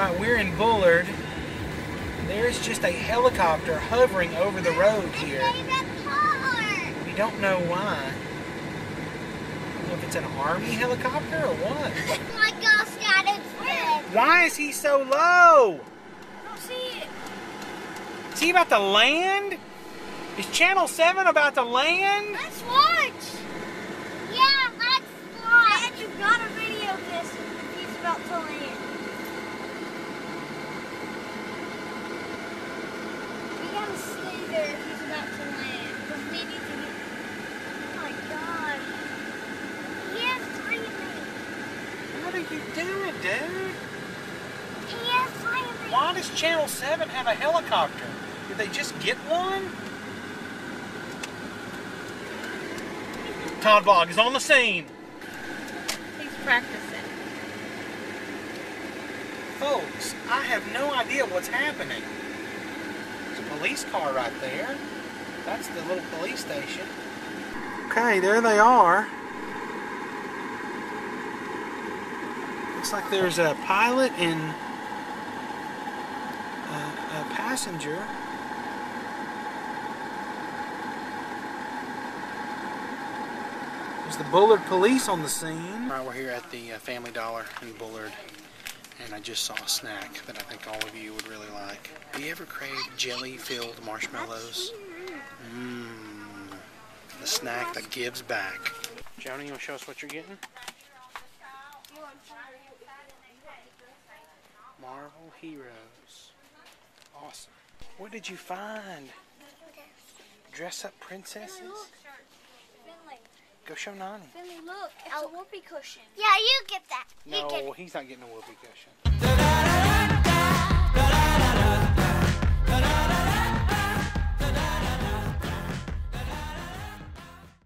Alright, we're in Bullard. There's just a helicopter hovering over the road here. We don't know why. I don't know if it's an army helicopter or what. Oh my gosh, Dad, it's red. Why is he so low? I don't see it. Is he about to land? Is Channel 7 about to land? Let's watch. Yeah, let's watch. Dad, you gotta video this if he's about to land. We gotta he's about to land. Because we need to get... Oh my gosh. He has three minutes. What are you doing, dude? He has three. Why does Channel 7 have a helicopter? Did they just get one? Todd Vlog is on the scene. He's practicing. Folks, I have no idea what's happening. Police car right there. That's the little police station. Okay, there they are. Looks like there's a pilot and a, a passenger. There's the Bullard police on the scene. Right, we're here at the uh, Family Dollar in Bullard, and I just saw a snack that I think all of you would really like. Do you ever crave jelly-filled marshmallows? Mmm, the snack that gives back. Joni, you want to show us what you're getting? Marvel Heroes. Awesome. What did you find? Dress up princesses? Finley, Go show Nani. Finley, look. It's a whoopee cushion. Yeah, you get that. You get No, he's not getting a whoopee cushion.